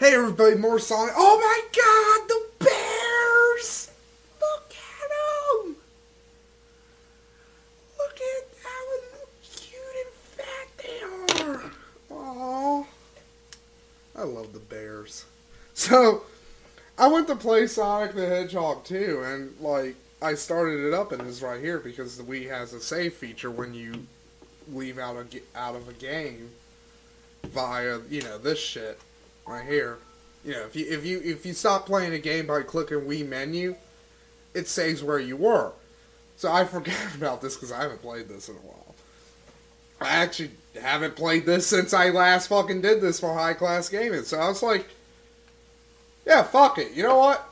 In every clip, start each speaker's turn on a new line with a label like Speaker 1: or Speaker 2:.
Speaker 1: Hey everybody, more Sonic. Oh my god, the bears! Look at them! Look at how cute and fat they are. Aww. I love the bears. So, I went to play Sonic the Hedgehog 2, and like, I started it up and it's right here because the Wii has a save feature when you leave out a, out of a game via, you know, this shit right here. You know, if you if you if you stop playing a game by clicking Wii menu, it saves where you were. So I forgot about this because I haven't played this in a while. I actually haven't played this since I last fucking did this for high class gaming. So I was like, yeah, fuck it. You know what?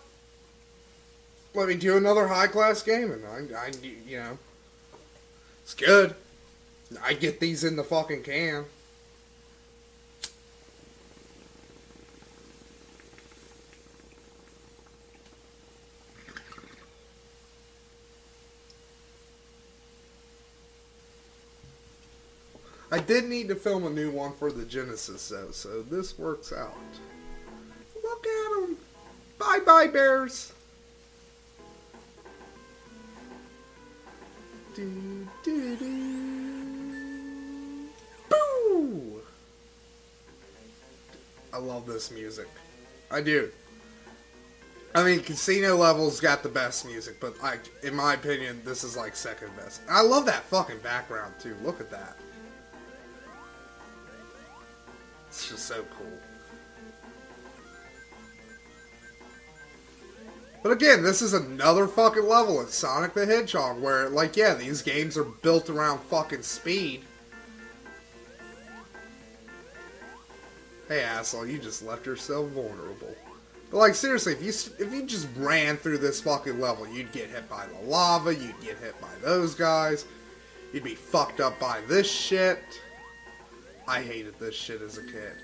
Speaker 1: Let me do another high class gaming. I, I, you know, it's good. I get these in the fucking can. I did need to film a new one for the Genesis though, so this works out. Look at them. Bye bye bears. Do, do, do. Boo! I love this music. I do. I mean, Casino Level's got the best music, but like, in my opinion, this is like second best. I love that fucking background too. Look at that. Just so cool. But again, this is another fucking level in Sonic the Hedgehog where, like, yeah, these games are built around fucking speed. Hey, asshole, you just left yourself vulnerable. But, like, seriously, if you if you just ran through this fucking level, you'd get hit by the lava, you'd get hit by those guys, you'd be fucked up by this shit. I hated this shit as a kid.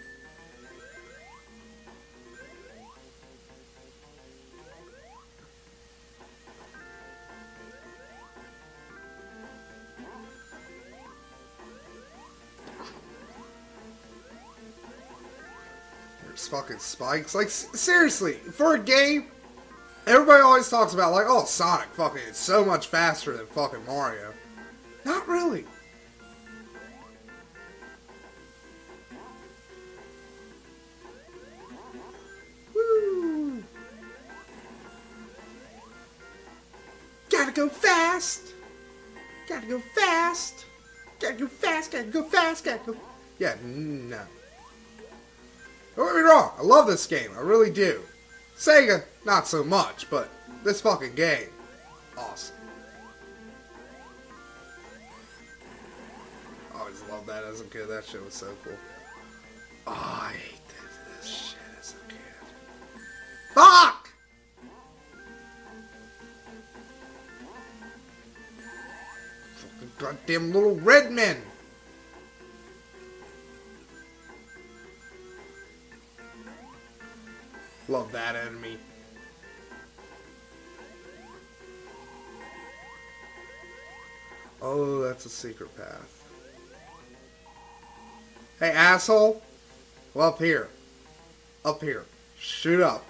Speaker 1: Fucking spikes. Like, seriously, for a game, everybody always talks about, like, oh, Sonic, fucking, it's so much faster than fucking Mario. Not really. Gotta go fast. Gotta go fast. Gotta go fast. Gotta go fast. Gotta go. Yeah, no. Don't get me wrong. I love this game. I really do. Sega, not so much, but this fucking game, awesome. Always loved that as a kid. That shit was so cool. Oh, I hate this, this shit as a kid. Fuck! Fucking goddamn little red men. That enemy. Oh, that's a secret path. Hey, asshole! Well, up here. Up here. Shoot up.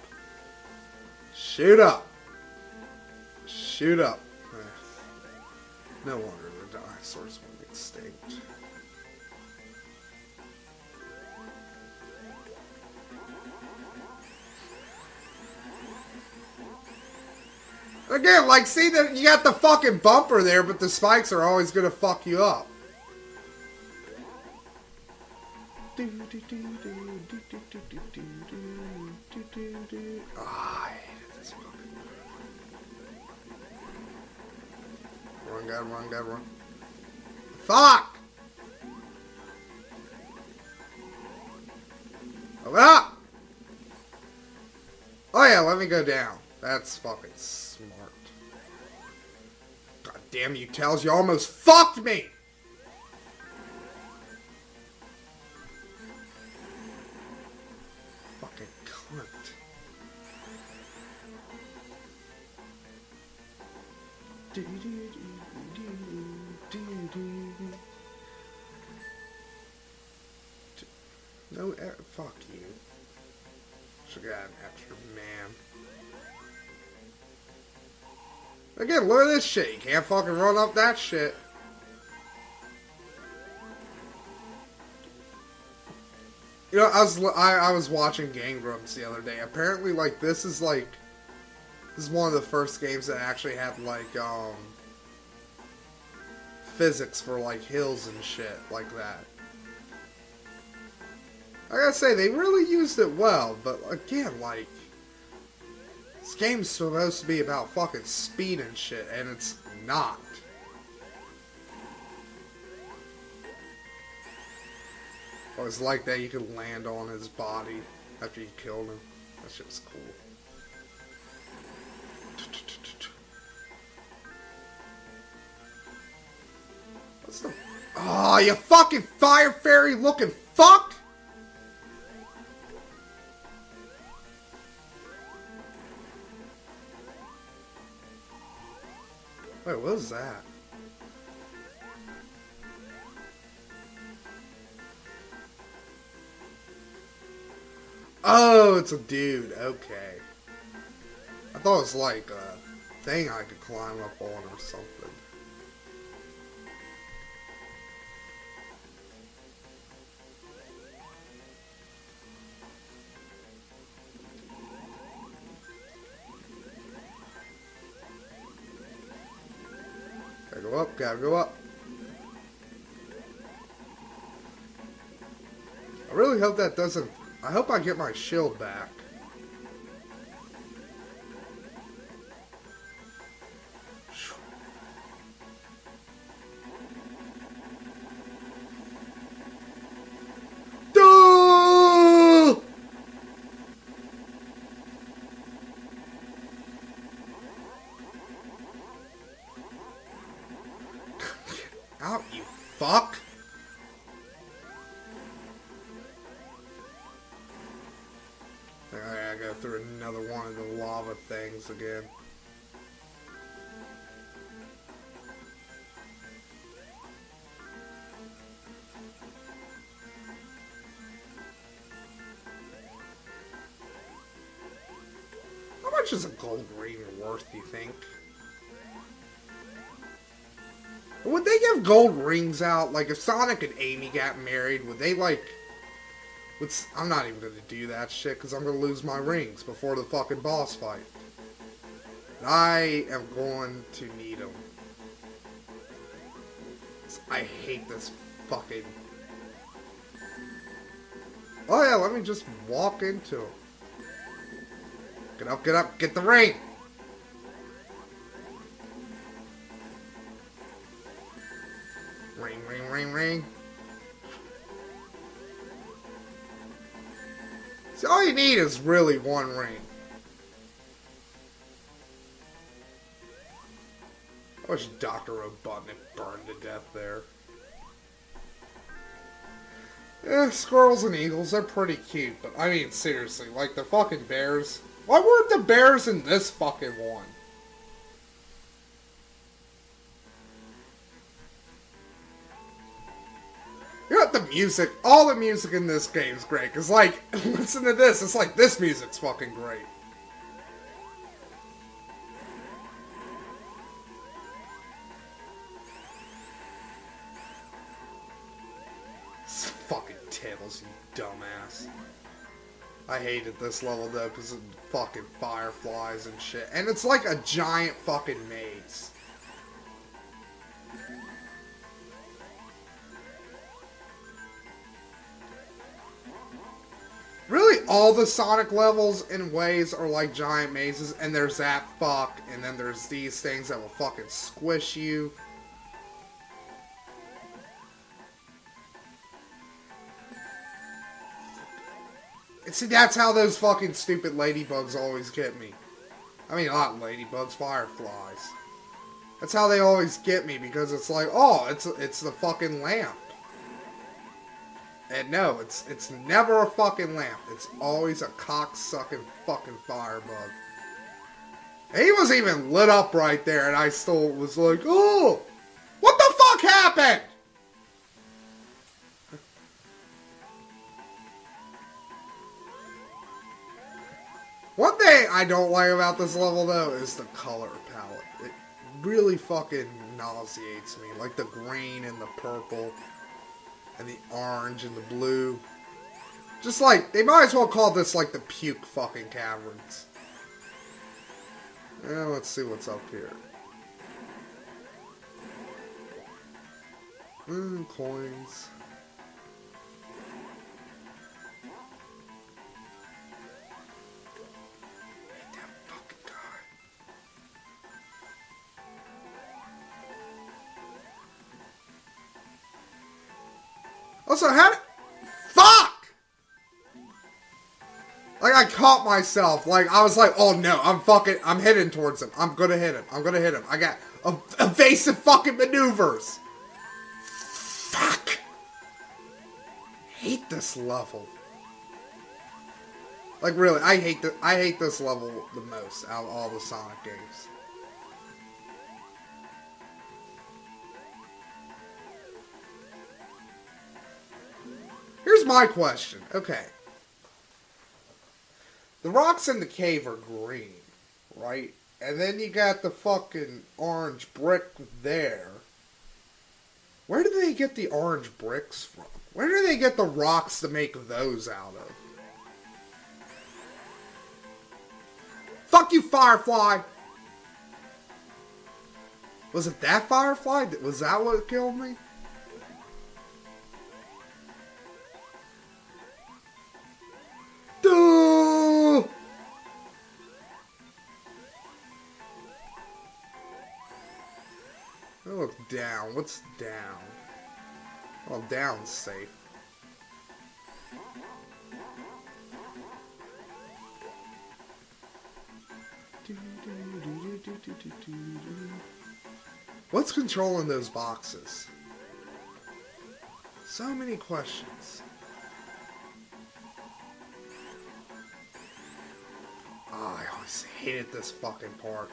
Speaker 1: Shoot up. Shoot up. Eh. No wonder the dinosaurs went extinct. Again, like, see that you got the fucking bumper there, but the spikes are always gonna fuck you up. Ah. Run, gotta run, gotta run. Fuck! Open up! Oh yeah, let me go down. That's fucking smart. God damn you, Tails, you almost fucked me! Again, look at this shit. You can't fucking run up that shit. You know, I was I, I was watching Game Grumps the other day. Apparently, like this is like this is one of the first games that actually had like um physics for like hills and shit like that. I gotta say, they really used it well, but again, like this game's supposed to be about fucking speed and shit, and it's not. Oh, it's like that you could land on his body after you killed him. That shit was cool. What's the... Oh, you fucking fire fairy looking fuck! Wait, what was that? Oh, it's a dude. Okay. I thought it was like a thing I could climb up on or something. Go up, gotta go up. I really hope that doesn't I hope I get my shield back. Things again. How much is a gold ring worth, you think? Would they give gold rings out? Like, if Sonic and Amy got married, would they, like, I'm not even going to do that shit because I'm going to lose my rings before the fucking boss fight. I am going to need them. I hate this fucking... Oh yeah, let me just walk into them. Get up, get up, get the ring! Ring, ring, ring, ring. See, all you need is really one ring. I Dr. Robotnik burned to death there. Eh, squirrels and eagles, they're pretty cute, but I mean, seriously, like the fucking bears. Why weren't the bears in this fucking one? You know the music, all the music in this game is great. Cause like, listen to this. It's like this music's fucking great. I hated this level though because of fucking fireflies and shit. And it's like a giant fucking maze. really all the Sonic levels in ways are like giant mazes, and there's that fuck, and then there's these things that will fucking squish you. See, that's how those fucking stupid ladybugs always get me. I mean, not ladybugs, fireflies. That's how they always get me, because it's like, oh, it's, it's the fucking lamp. And no, it's it's never a fucking lamp. It's always a cock-sucking fucking firebug. he was even lit up right there, and I still was like, oh, what the fuck happened? I don't like about this level though is the color palette. It really fucking nauseates me. Like the green and the purple and the orange and the blue. Just like, they might as well call this like the puke fucking caverns. Yeah, let's see what's up here. Mmm, coins. Also, how did... Fuck! Like, I caught myself. Like, I was like, oh no, I'm fucking... I'm heading towards him. I'm gonna hit him. I'm gonna hit him. I got ev- evasive fucking maneuvers. Fuck. Hate this level. Like, really, I hate the I hate this level the most out of all the Sonic games. My question. Okay. The rocks in the cave are green, right? And then you got the fucking orange brick there. Where do they get the orange bricks from? Where do they get the rocks to make those out of? Fuck you, Firefly! Was it that Firefly? That was that what killed me? Down. What's down? Well, down's safe. What's controlling those boxes? So many questions. Oh, I always hated this fucking part.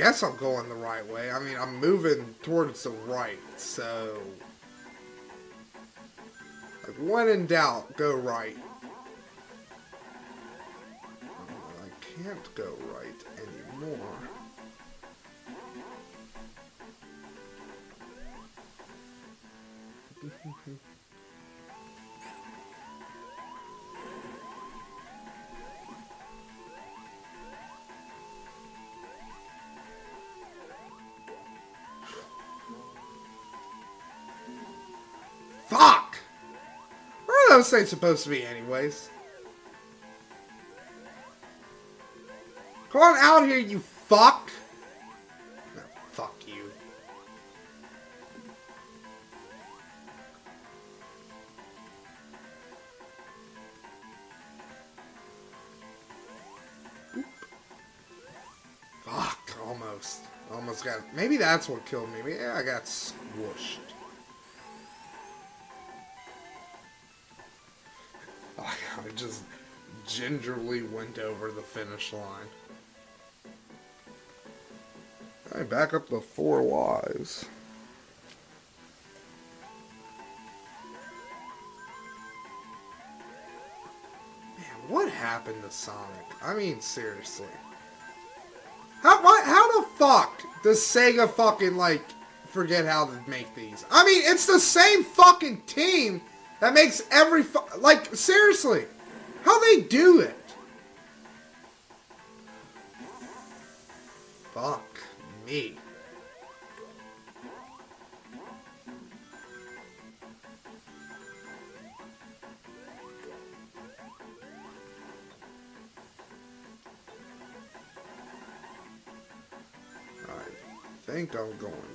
Speaker 1: Guess I'm going the right way. I mean, I'm moving towards the right, so... Like, when in doubt, go right. I can't go right anymore. Are those supposed to be, anyways? Come on out here, you fuck! No, fuck you. Oop. Fuck, almost. Almost got. Maybe that's what killed me. Yeah, I got squished. Just gingerly went over the finish line. I back up the four lives. Man, what happened to Sonic? I mean, seriously. How what, how the fuck does Sega fucking like forget how to make these? I mean, it's the same fucking team that makes every like seriously. They do it? Fuck me. I think I'm going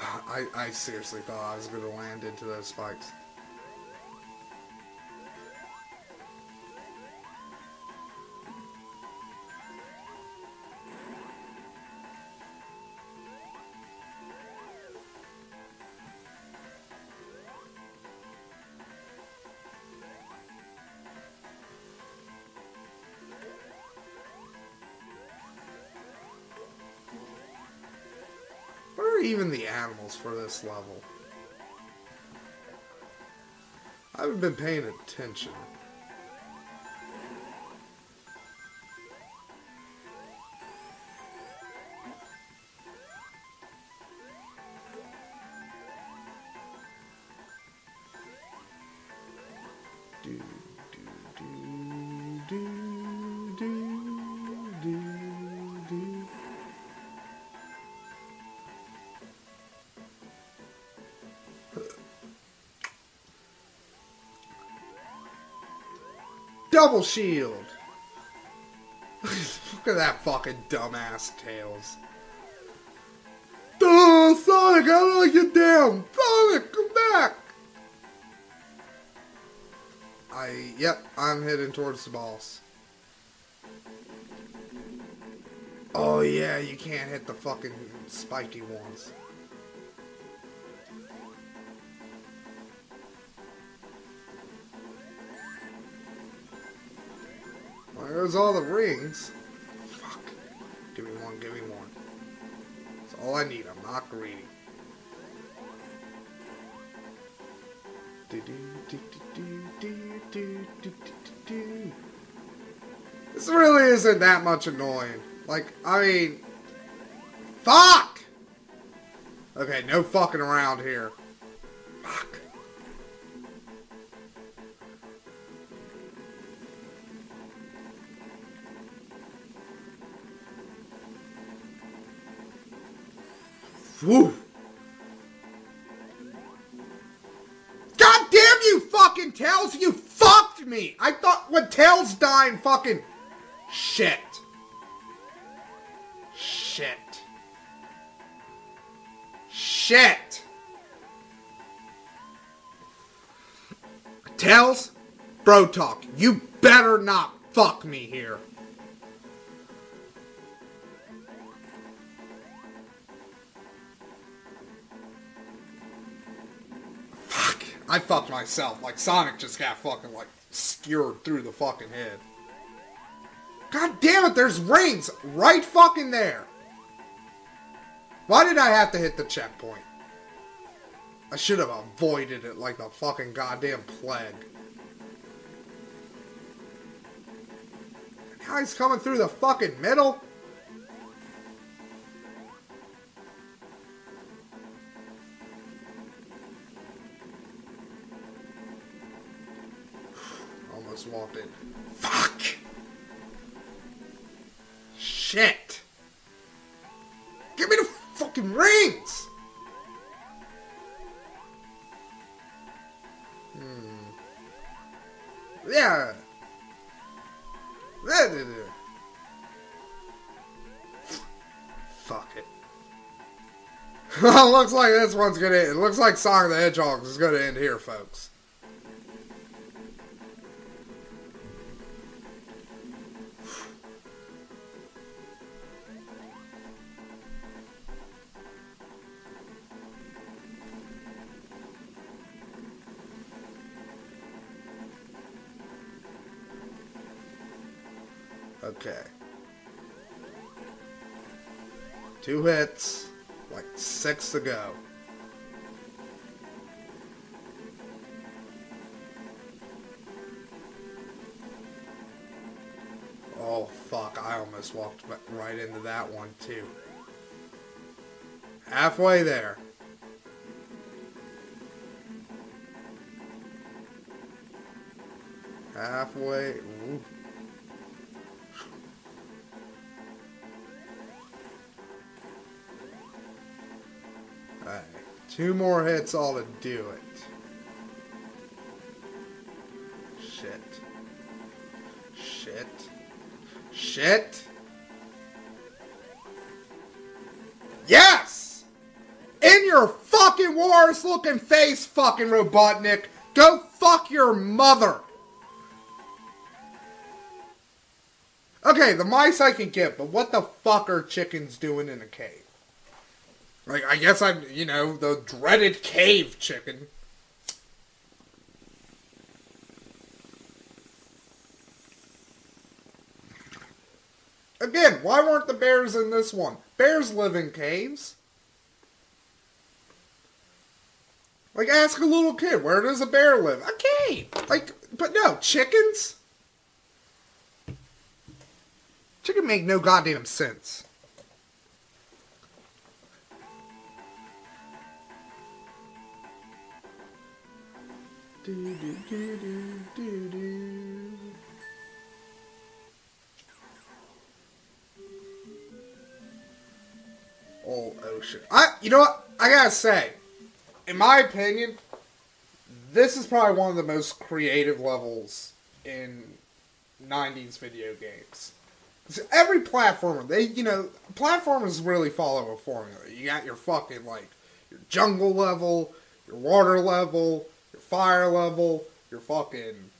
Speaker 1: I I, seriously thought I was gonna land into those spikes. Animals for this level? I haven't been paying attention. Double shield! Look at that fucking dumbass Tails. Oh, Sonic, how do I get down? Sonic, come back! I, yep, I'm heading towards the boss. Oh yeah, you can't hit the fucking spiky ones. all the rings. Fuck. Give me one, give me one. That's all I need. I'm not greedy. This really isn't that much annoying. Like, I mean... Fuck! Okay, no fucking around here. Whew. God damn you fucking Tails, you fucked me! I thought when Tails died, fucking shit. Shit. Shit. Tails, bro talk. You better not fuck me here. I fucked myself. Like Sonic just got fucking like skewered through the fucking head. God damn it, there's rings right fucking there. Why did I have to hit the checkpoint? I should have avoided it like the fucking goddamn plague. Now he's coming through the fucking middle. Fuck! Shit! Give me the fucking rings! Hmm. Yeah. Fuck it. looks like this one's gonna. end. It looks like Sonic the Hedgehog is gonna end here, folks. Okay. Two hits, like six to go. Oh fuck, I almost walked right into that one too. Halfway there. Halfway. Two more hits all to do it. Shit. Shit. Shit. Yes! In your fucking worst looking face, fucking Robotnik. Go fuck your mother. Okay, the mice I can get, but what the fuck are chickens doing in a cave? Like, I guess I'm, you know, the dreaded cave chicken. Again, why weren't the bears in this one? Bears live in caves. Like, ask a little kid, where does a bear live? A cave. Like, but no, chickens? Chicken make no goddamn sense. Do. Oil Ocean. I, you know what? I gotta say, in my opinion, this is probably one of the most creative levels in 90s video games. 'Cause Every platformer, they, you know, platformers really follow a formula. You got your fucking, like, your jungle level, your water level, your fire level, your fucking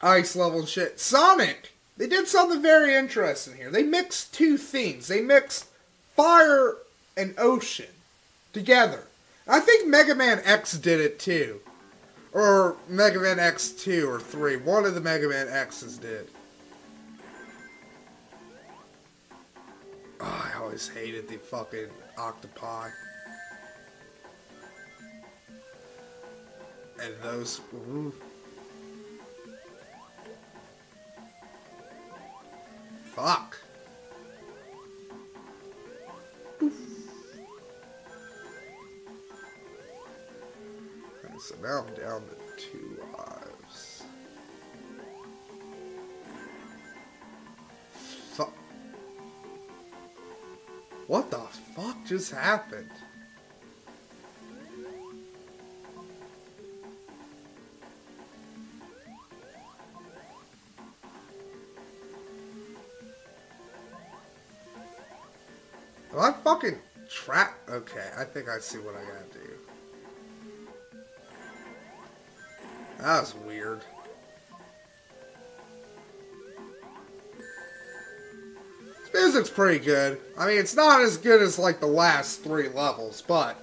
Speaker 1: ice level and shit. Sonic, they did something very interesting here. They mixed two things. They mixed fire and ocean together. I think Mega Man X did it too. Or Mega Man X2 or 3. One of the Mega Man X's did. Oh, I always hated the fucking octopi. And those. Ooh. Fuck. And so now I'm down to two lives. Fuck. What the fuck just happened? Fucking trapped? Okay, I think I see what I gotta do. That was weird. This music's pretty good. I mean, it's not as good as like the last three levels, but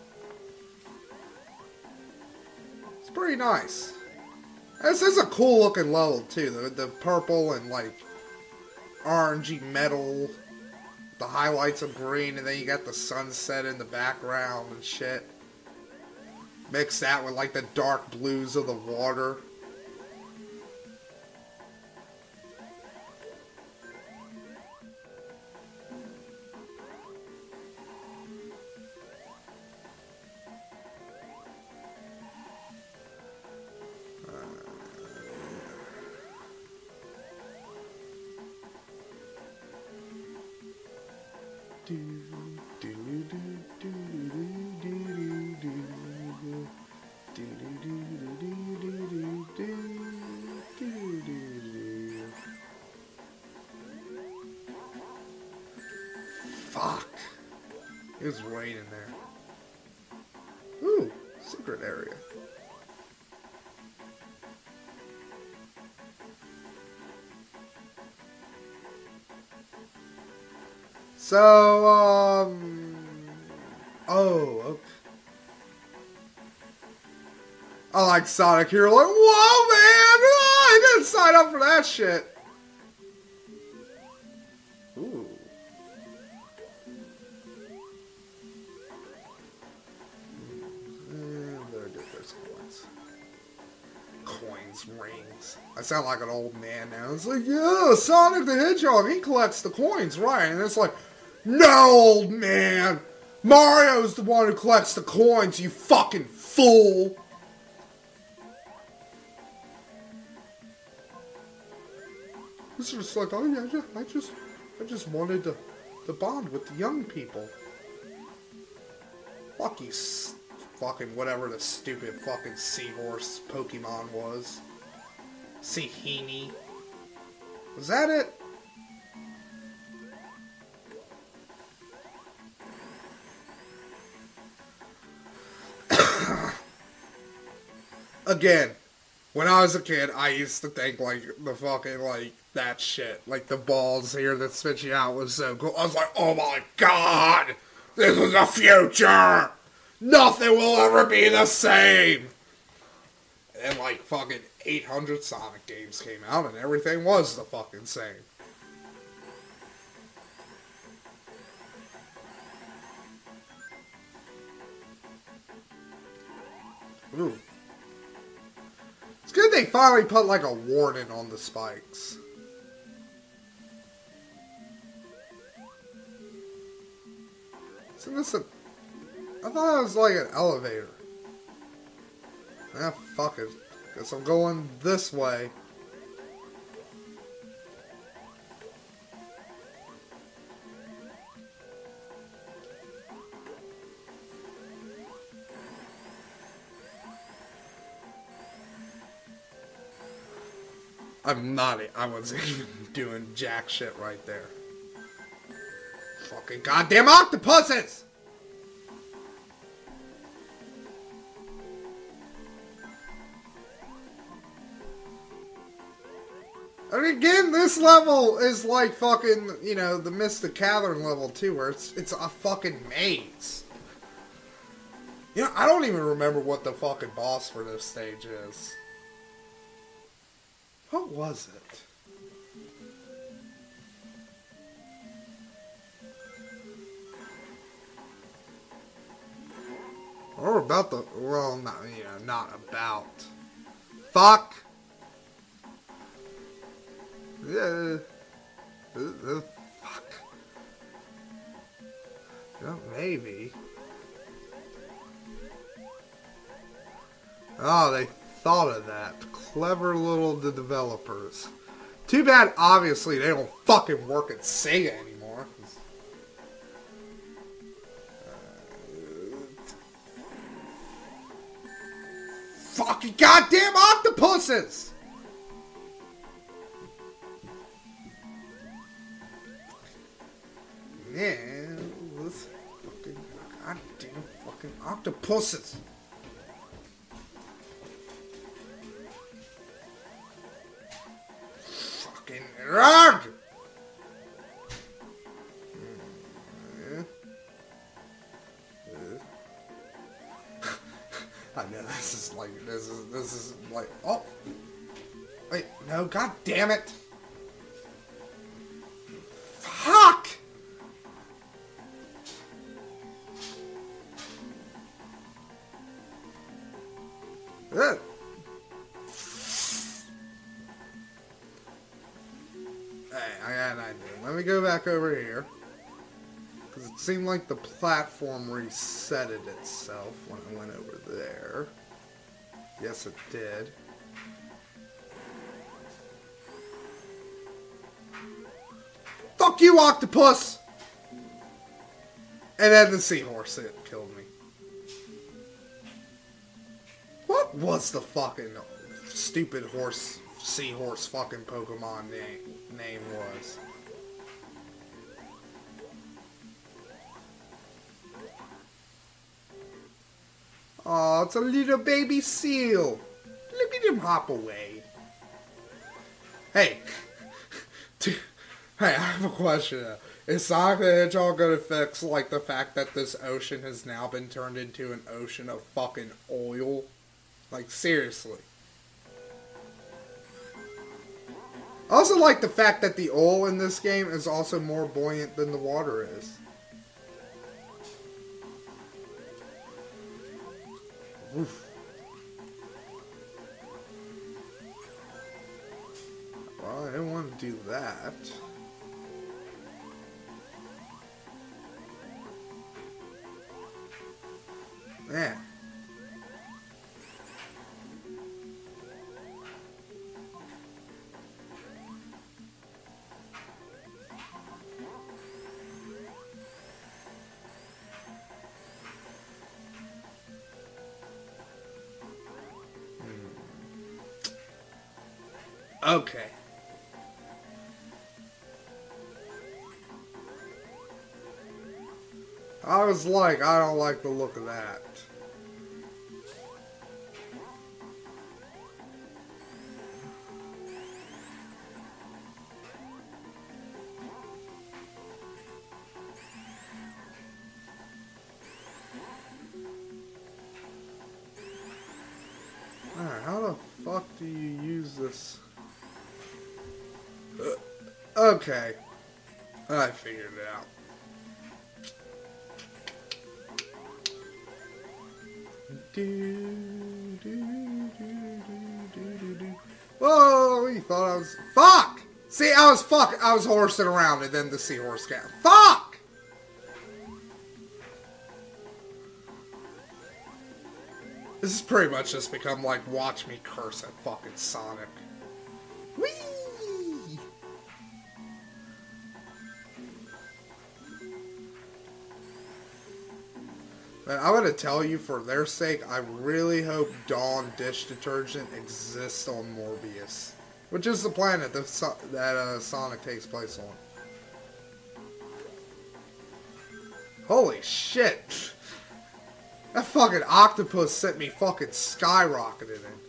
Speaker 1: it's pretty nice. This is a cool looking level too. The the purple and like orangey metal, the highlights of green, and then you got the sunset in the background and shit. Mix that with like the dark blues of the water. Fuck. It was raining there. So, um. Oh. I like Sonic here. Like, whoa, man! Ah, I didn't sign up for that shit. Ooh. Coins. Coins, rings. I sound like an old man now. It's like, yeah, Sonic the Hedgehog, he collects the coins, right? And it's like, no, old man! Mario's the one who collects the coins, you fucking fool! It's just like, oh yeah, yeah, I just, I just wanted to, to bond with the young people. Fuck you, fucking whatever the stupid fucking seahorse Pokemon was. Seahini. Was that it? Again, when I was a kid, I used to think like the fucking like that shit, like the balls here that spit you out was so cool. I was like, oh my god, this is the future. Nothing will ever be the same. And like fucking 800 Sonic games came out, and everything was the fucking same. Ooh. Finally put like a warning on the spikes. Isn't this a... I thought it was like an elevator. Ah, fuck it. Guess I'm going this way. I'm not. it. I wasn't even doing jack shit right there. Fucking goddamn octopuses! And again, this level is like fucking, you know, the Mystic Cavern level too, where it's it's a fucking maze. You know, I don't even remember what the fucking boss for this stage is. What was it? Or about the well, not you know, not about. Fuck. Yeah. Uh, uh, fuck. Yeah, maybe. Oh, they thought of that. Clever little the developers. Too bad, obviously, they don't fucking work at Sega anymore. fucking goddamn octopuses! This fucking goddamn fucking octopuses. I know this is like this is this is like oh! Wait no god damn it seemed like the platform resetted itself when I went over there. Yes, it did. Fuck you, octopus! And then the seahorse it killed me. What was the fucking stupid horse, seahorse fucking Pokemon name, name was? Oh, it's a little baby seal. Look at him hop away. Hey. hey, I have a question. Is Sonic the Hedgehog gonna fix, like, the fact that this ocean has now been turned into an ocean of fucking oil? Like, seriously. I also like the fact that the oil in this game is also more buoyant than the water is. Oof. Well, I didn't want to do that. Man. Okay. I was like, I don't like the look of that. Oh, really? You thought I was... Fuck! See, I was fuck. I was horsing around and then the seahorse cat. Fuck! This has pretty much just become like watch me curse at fucking Sonic. Man, I'm gonna tell you for their sake, I really hope Dawn dish detergent exists on Mobius, which is the planet that, so that uh, Sonic takes place on. Holy shit! That fucking octopus sent me fucking skyrocketing in.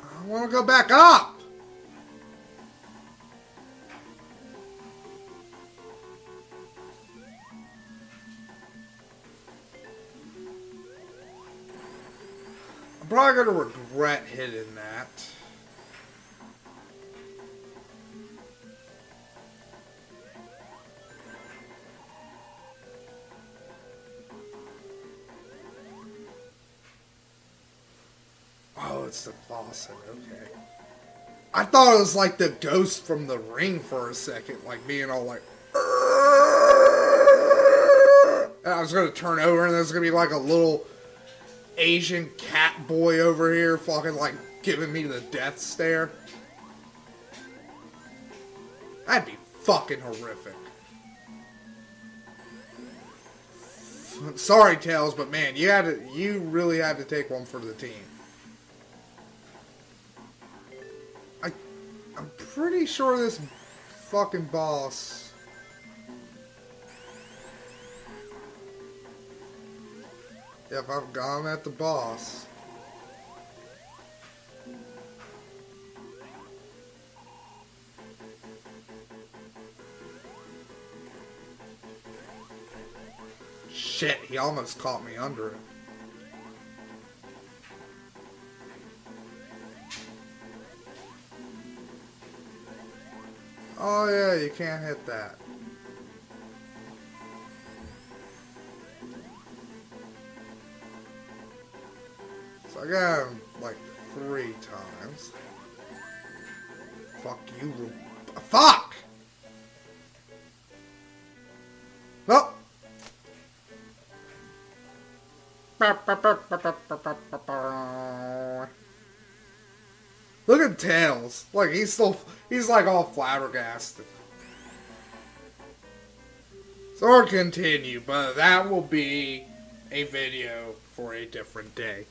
Speaker 1: I want to go back up! Probably going to regret hitting that. Oh, it's the faucet. Okay. I thought it was like the ghost from the ring for a second, like being all like. And I was gonna turn over and there's gonna be like a little Asian cat boy over here, fucking like giving me the death stare. That'd be fucking horrific. Sorry, Tails, but man, you had to, you really had to take one for the team. I, I'm pretty sure this fucking boss... If I've gone at the boss... Shit, he almost caught me under it. Oh yeah, you can't hit that. I got him like three times. Fuck you. Fuck! Oh! Look at Tails. Like he's still he's like all flabbergasted. So we'll continue, but that will be a video for a different day.